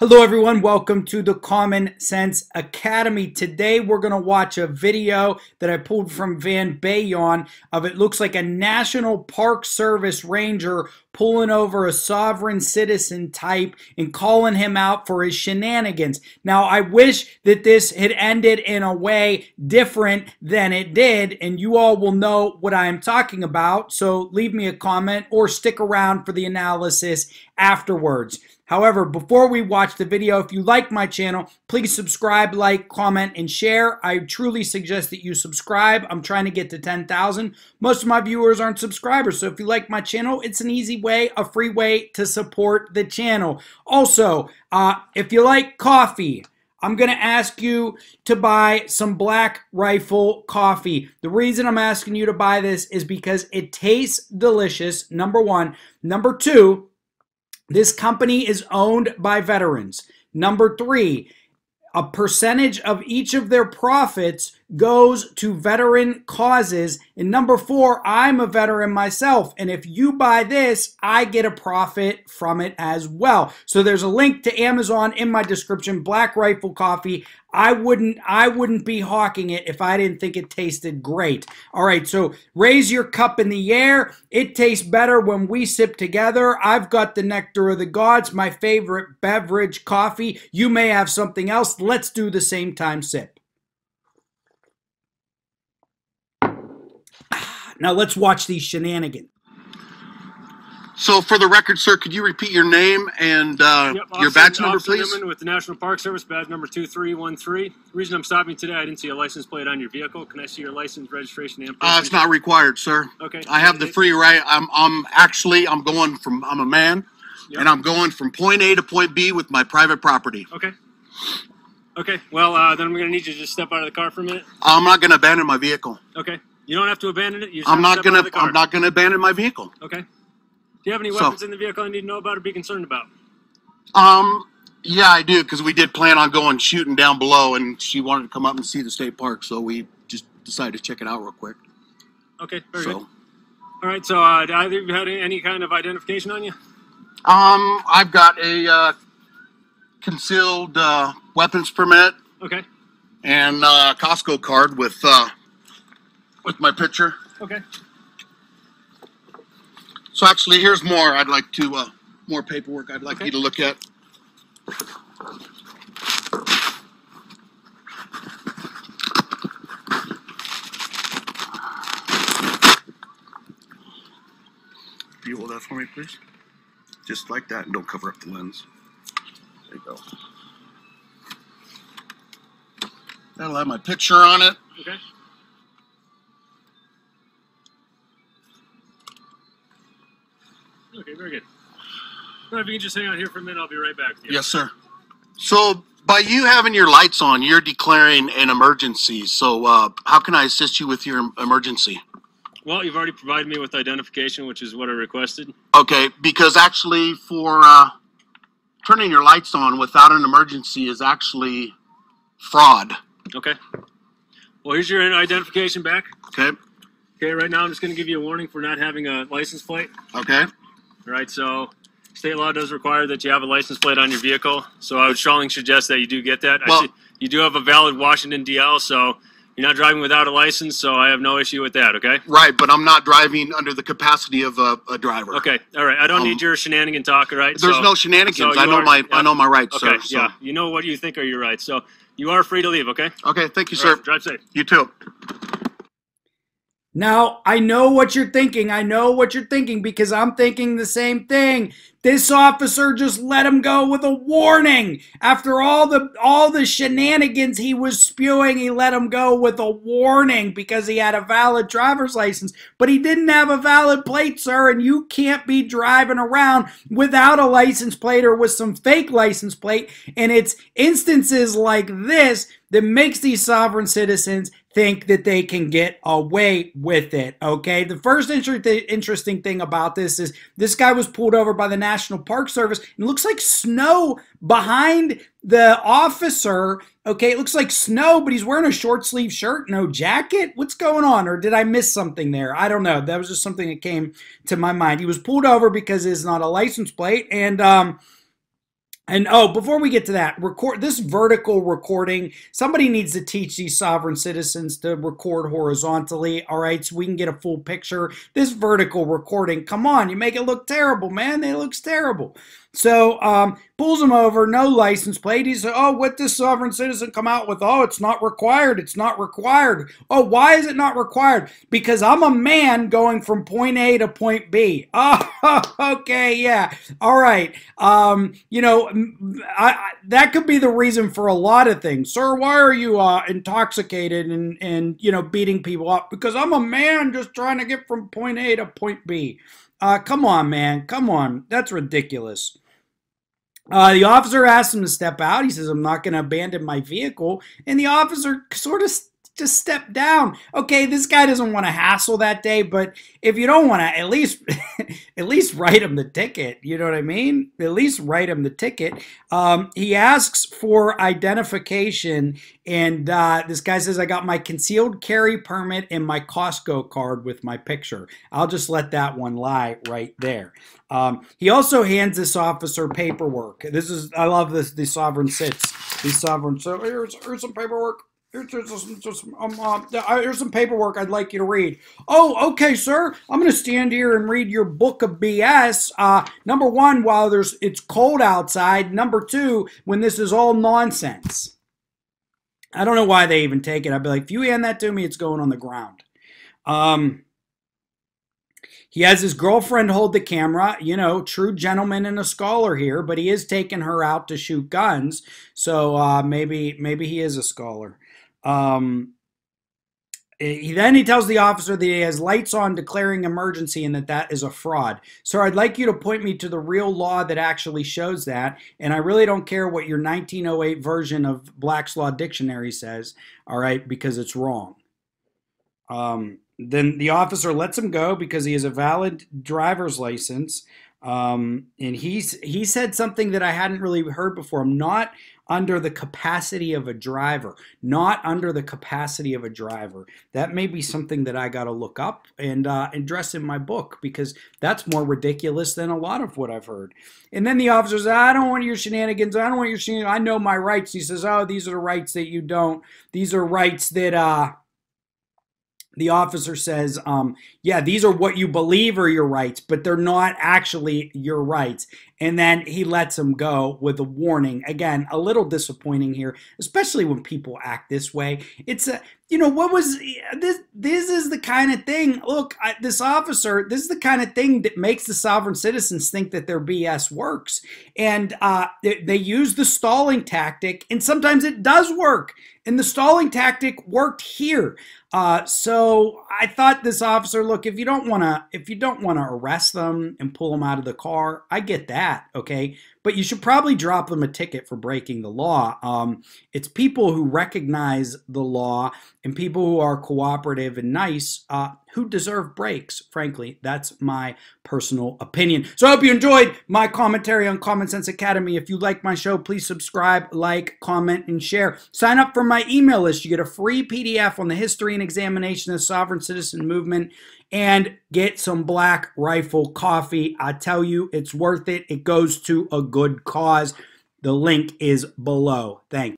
Hello, everyone. Welcome to the Common Sense Academy. Today, we're going to watch a video that I pulled from Van Balion of it looks like a National Park Service ranger pulling over a sovereign citizen type and calling him out for his shenanigans. Now, I wish that this had ended in a way different than it did, and you all will know what I am talking about. So, leave me a comment or stick around for the analysis afterwards. However, before we watch the video, if you like my channel, please subscribe, like, comment, and share. I truly suggest that you subscribe. I'm trying to get to 10,000. Most of my viewers aren't subscribers, so if you like my channel, it's an easy way, a free way to support the channel. Also, uh, if you like coffee, I'm going to ask you to buy some Black Rifle coffee. The reason I'm asking you to buy this is because it tastes delicious, number one. Number two, this company is owned by veterans. Number three, a percentage of each of their profits goes to veteran causes. And number four, I'm a veteran myself. And if you buy this, I get a profit from it as well. So there's a link to Amazon in my description, Black Rifle Coffee. I wouldn't I wouldn't be hawking it if I didn't think it tasted great. All right, so raise your cup in the air. It tastes better when we sip together. I've got the nectar of the gods, my favorite beverage, coffee. You may have something else. Let's do the same time sip. Now let's watch these shenanigans. So, for the record, sir, could you repeat your name and uh, Yep, your Officer- badge number, Officer please? Newman with the National Park Service, badge number 2313. The reason I'm stopping today, I didn't see a license plate on your vehicle. Can I see your license, registration, and Uh, it's not required, sir. Okay. I have the free right. I'm, I'm actually, I'm going from, I'm a man, Yep. and I'm going from point A to point B with my private property. Okay. Okay, well, uh, then I'm going to need you to just step out of the car for a minute. I'm not going to abandon my vehicle. Okay. You don't have to abandon it. You just I'm have not step going out of to, the car. I'm not to abandon my vehicle. Okay. Do you have any So- weapons in the vehicle I need to know about or be concerned about? Um, yeah, I do, because we did plan on going shooting down below, and she wanted to come up and see the state park, so we just decided to check it out real quick. Okay, very good. So, All right, so uh, do either of you had any kind of identification on you? um, I've got a uh, concealed uh, weapons permit. Okay. and uh, Costco card with uh, with my picture. Okay. So actually, here's more. I'd like to uh, more paperwork. I'd like Okay. you to look at. Can you hold that for me, please? Just like that, and don't cover up the lens. There you go. That'll have my picture on it. Okay. Okay, Right, if you can just hang out here for a minute, I'll be right back. with you. Yes, sir. So, by you having your lights on, you're declaring an emergency. So, uh, how can I assist you with your emergency? Well, you've already provided me with identification, which is what I requested. Okay, because actually, for uh, turning your lights on without an emergency is actually fraud. Okay. Well, here's your identification back. Okay, Okay, right now I'm just going to give you a warning for not having a license plate. okay, All right, so state law does require that you have a license plate on your vehicle. So I would strongly suggest that you do get that. Well- I see you do have a valid Washington DL, so you're not driving without a license, so I have no issue with that. Okay. right. But I'm not driving under the capacity of a, a driver. Okay. All right. I don't Um, need your shenanigan talk. All right. There's so, no shenanigans. so I know are- my yeah. I know my rights, Okay. sir. So. Yeah. You know what you think are your rights, so you are free to leave. Okay. Okay. Thank you, All sir. right, drive safe. You too. Now, I know what you're thinking. I know what you're thinking because I'm thinking the same thing. This officer just let him go with a warning. After all the all the shenanigans he was spewing, he let him go with a warning because he had a valid driver's license, but he didn't have a valid plate, sir, and you can't be driving around without a license plate or with some fake license plate. And it's instances like this that makes these sovereign citizens think that they can get away with it. Okay. The first inter- interesting thing about this is this guy was pulled over by the National Park Service. And it looks like snow behind the officer. Okay. It looks like snow, but he's wearing a short sleeve shirt, no jacket. What's going on? Or did I miss something there? I don't know. That was just something that came to my mind. He was pulled over because it's not a license plate. And, um, And oh, before we get to that, record this vertical recording. Somebody needs to teach these sovereign citizens to record horizontally. All right, so we can get a full picture. This vertical recording, come on, you make it look terrible, man. It looks terrible. So um, pulls him over, no license plate. He said, "Oh, what does sovereign citizen come out with? Oh, it's not required. It's not required. Oh, why is it not required? Because I'm a man going from point A to point B. Oh, okay, yeah, all right. Um, you know, I, I, that could be the reason for a lot of things, sir. Why are you uh, intoxicated and and you know beating people up? Because I'm a man just trying to get from point A to point B. Uh, come on, man. Come on. That's ridiculous. Uh, the officer asks him to step out. He says, I'm not going to abandon my vehicle. And the officer sort of just step down. Okay, this guy doesn't want to hassle that day, but if you don't want to, at least at least write him the ticket. You know what I mean? At least write him the ticket. Um, he asks for identification, and uh, this guy says, "I got my concealed carry permit and my Costco card with my picture." I'll just let that one lie right there. Um, he also hands this officer paperwork. This is I love this. The sovereign cits. The sovereign. So here's here's some paperwork. Here's, here's, um, uh, here's some paperwork I'd like you to read. Oh, okay, sir. I'm going to stand here and read your book of BS. Uh, number one, while there's it's cold outside. Number two, when this is all nonsense. I don't know why they even take it. I'd be like, if you hand that to me, it's going on the ground. Um, he has his girlfriend hold the camera, you know, true gentleman and a scholar here, but he is taking her out to shoot guns. So uh, maybe maybe he is a scholar. Um, he then he tells the officer that he has lights on declaring emergency and that that is a fraud. So I'd like you to point me to the real law that actually shows that. And I really don't care what your 1908 version of Black's Law Dictionary says, all right, because it's wrong. Um, then the officer lets him go because he has a valid driver's license. Um, and he's he said something that I hadn't really heard before. I'm not under the capacity of a driver, not under the capacity of a driver. That may be something that I got to look up and uh, address in my book because that's more ridiculous than a lot of what I've heard. And then the officer says, I don't want your shenanigans. I don't want your shenanigans. I know my rights. He says, Oh, these are the rights that you don't. These are rights that uh, the officer says, um, yeah, these are what you believe are your rights, but they're not actually your rights. And then he lets him go with a warning. Again, a little disappointing here, especially when people act this way. It's a, you know, what was this? This is the kind of thing. Look, I, this officer, this is the kind of thing that makes the sovereign citizens think that their BS works. And uh, they, they use the stalling tactic, and sometimes it does work. And the stalling tactic worked here. Uh, so I thought this officer, look, if you don't want to, if you don't want to arrest them and pull them out of the car, I get that, okay. But you should probably drop them a ticket for breaking the law. Um, it's people who recognize the law and people who are cooperative and nice uh, who deserve breaks. Frankly, that's my personal opinion. So I hope you enjoyed my commentary on Common Sense Academy. If you like my show, please subscribe, like, comment, and share. Sign up for my email list. You get a free PDF on the history and examination of the sovereign citizen movement and get some black rifle coffee. I tell you, it's worth it. It goes to a good cause. The link is below. Thanks.